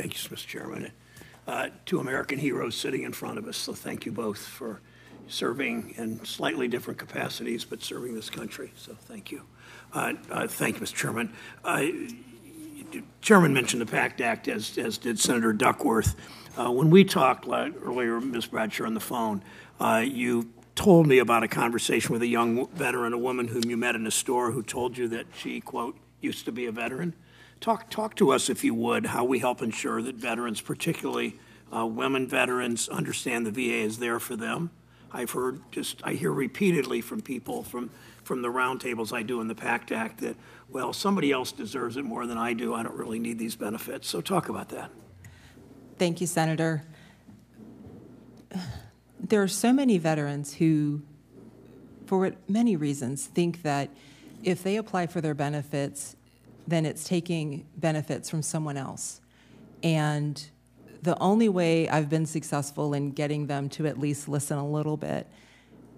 Thank you, Mr. Chairman. Uh, Two American heroes sitting in front of us, so thank you both for serving in slightly different capacities, but serving this country, so thank you. Uh, uh, Thank you, Mr. Chairman. Uh, Chairman mentioned the PACT Act, as, as did Senator Duckworth. Uh, When we talked earlier, Ms. Bradsher, on the phone, uh, you told me about a conversation with a young veteran, a woman whom you met in a store, who told you that she, quote, "used to be a veteran." Talk, talk to us, if you would, how we help ensure that veterans, particularly uh, women veterans, understand the VA is there for them. I've heard just, I hear repeatedly from people from, from the roundtables I do in the PACT Act that, well, somebody else deserves it more than I do. I don't really need these benefits. So talk about that. Thank you, Senator. There are so many veterans who, for many reasons, think that if they apply for their benefits, then it's taking benefits from someone else. And the only way I've been successful in getting them to at least listen a little bit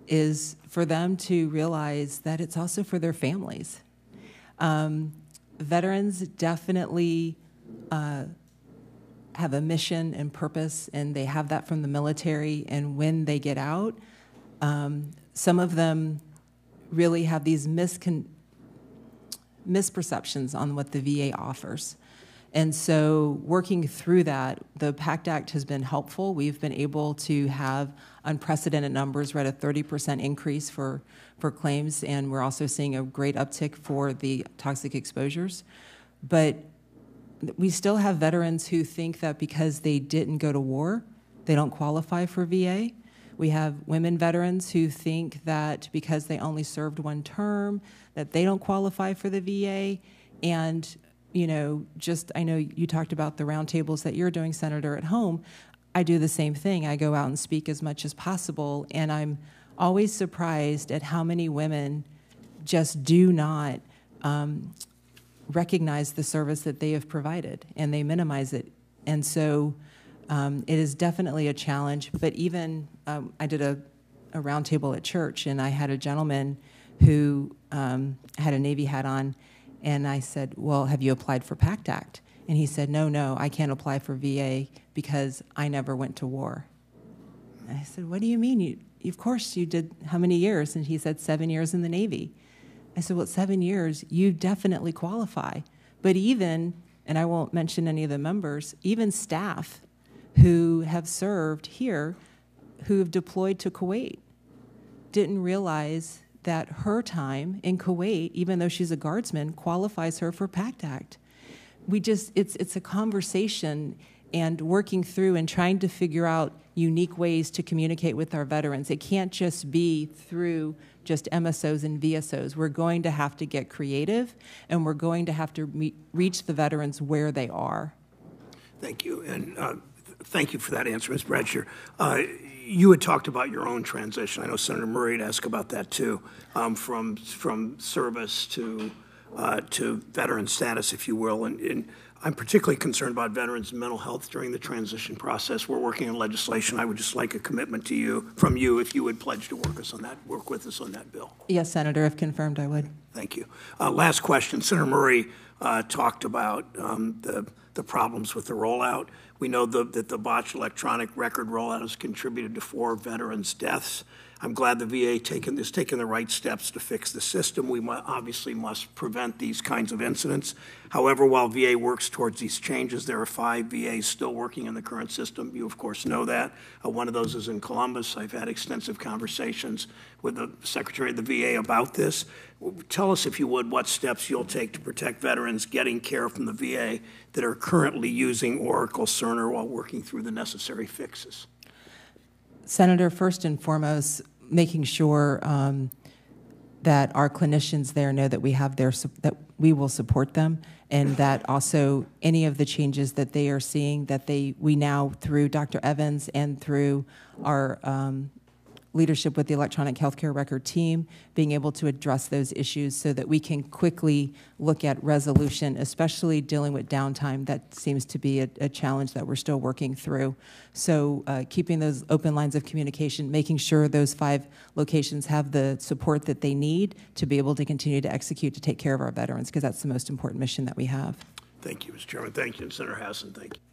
is for them to realize that it's also for their families. Um, veterans definitely uh, have a mission and purpose, and they have that from the military. And when they get out, um, some of them really have these miscon- misperceptions on what the VA offers. And so, working through that, the PACT Act has been helpful. We've been able to have unprecedented numbers. We're at a 30% increase for, for claims, and we're also seeing a great uptick for the toxic exposures. But we still have veterans who think that because they didn't go to war, they don't qualify for VA. We have women veterans who think that because they only served one term, that they don't qualify for the VA. And, you know, just I know you talked about the roundtables that you're doing, Senator, at home. I do the same thing. I go out and speak as much as possible, and I'm always surprised at how many women just do not um, recognize the service that they have provided and they minimize it. And so um, it is definitely a challenge. But even um, I did a, a roundtable at church and I had a gentleman who um, had a Navy hat on. And I said, Well, have you applied for PACT Act? And he said, No, no, I can't apply for VA because I never went to war. And I said, What do you mean? You, of course, you did how many years? And he said, Seven years in the Navy. I said, Well, seven years, you definitely qualify. But even, and I won't mention any of the members, even staff who have served here, who have deployed to Kuwait, didn't realize that her time in Kuwait, even though she's a guardsman, qualifies her for PACT Act. We just, it's, it's a conversation and working through and trying to figure out unique ways to communicate with our veterans. It can't just be through just MSOs and VSOs. We're going to have to get creative and we're going to have to reach the veterans where they are. Thank you. And uh, thank you for that answer, Ms. Bradsher. Uh, you had talked about your own transition. I know Senator Murray had asked about that too, um, from from service to uh, to veteran status, if you will. And, and, I'm particularly concerned about veterans' mental health during the transition process. We're working on legislation. I would just like a commitment to you from you if you would pledge to work us on that, work with us on that bill. Yes, Senator. If confirmed, I would. Thank you. Uh, last question. Senator Murray uh, talked about um, the the problems with the rollout. We know the, that the botched electronic record rollout has contributed to four veterans' deaths. I'm glad the VA taken, is taking the right steps to fix the system. We mu obviously must prevent these kinds of incidents. However, while VA works towards these changes, there are five VAs still working in the current system. You, of course, know that. Uh, one of those is in Columbus. I've had extensive conversations with the Secretary of the VA about this. Tell us, if you would, what steps you'll take to protect veterans getting care from the VA that are currently using Oracle Cerner while working through the necessary fixes. Senator, first and foremost, making sure um, that our clinicians there know that we have their that we will support them and that also any of the changes that they are seeing that they we now through Dr. Evans and through our um, leadership with the electronic healthcare record team, being able to address those issues so that we can quickly look at resolution, especially dealing with downtime. That seems to be a, a challenge that we're still working through. So, uh, keeping those open lines of communication, making sure those five locations have the support that they need to be able to continue to execute to take care of our veterans, because that's the most important mission that we have. Thank you, Mr. Chairman. Thank you, and Senator Hassan. Thank you.